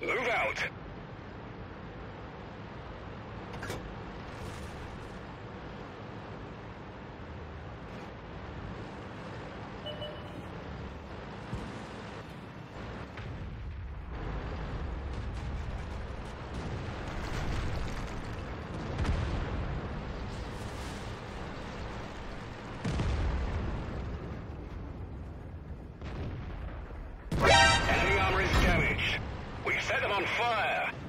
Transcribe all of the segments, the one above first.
Move out! Set them on fire.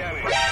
Enemy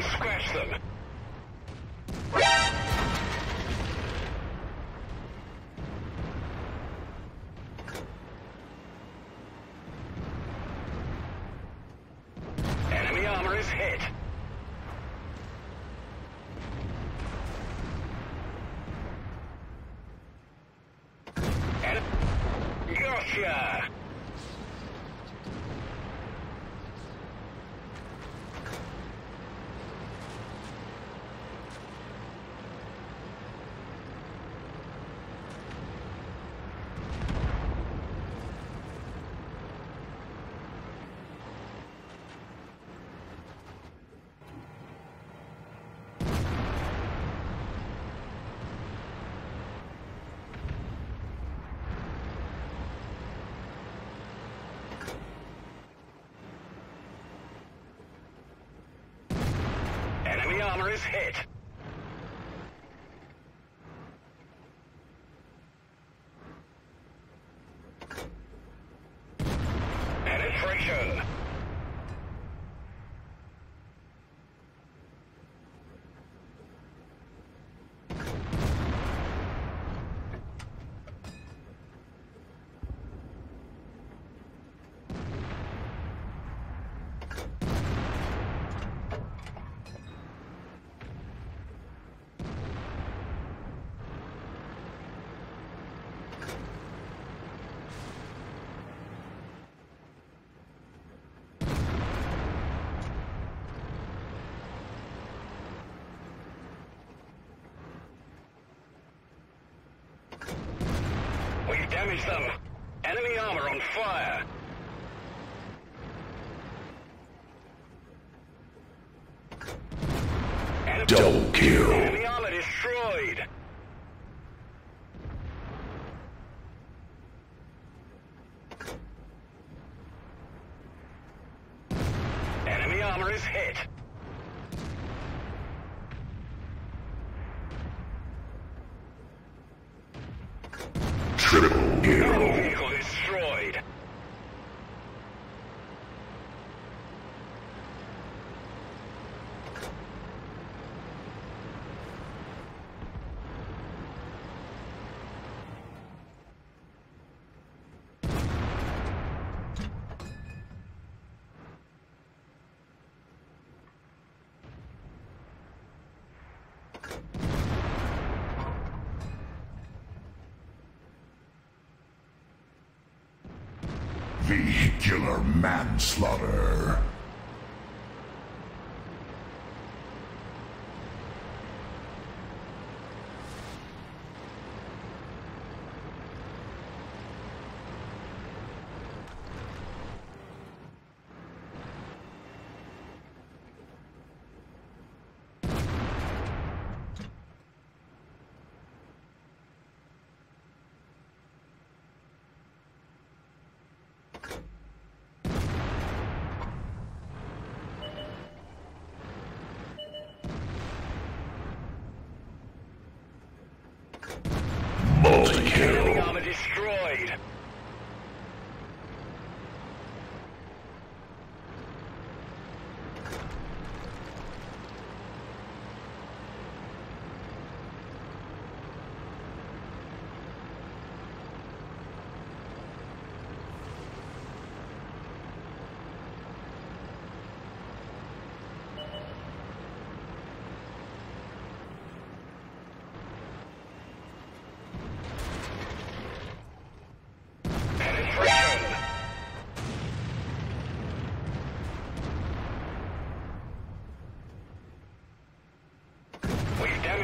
Didn't scratch them. Enemy armor is hit. Gotcha! Armor is hit. Penetration. We've them. Enemy armor on fire. Enemy, Double kill. enemy armor destroyed. Enemy armor is hit. Triple Enemy kill. vehicle destroyed. Vehicular manslaughter. Multi-kill.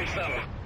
47.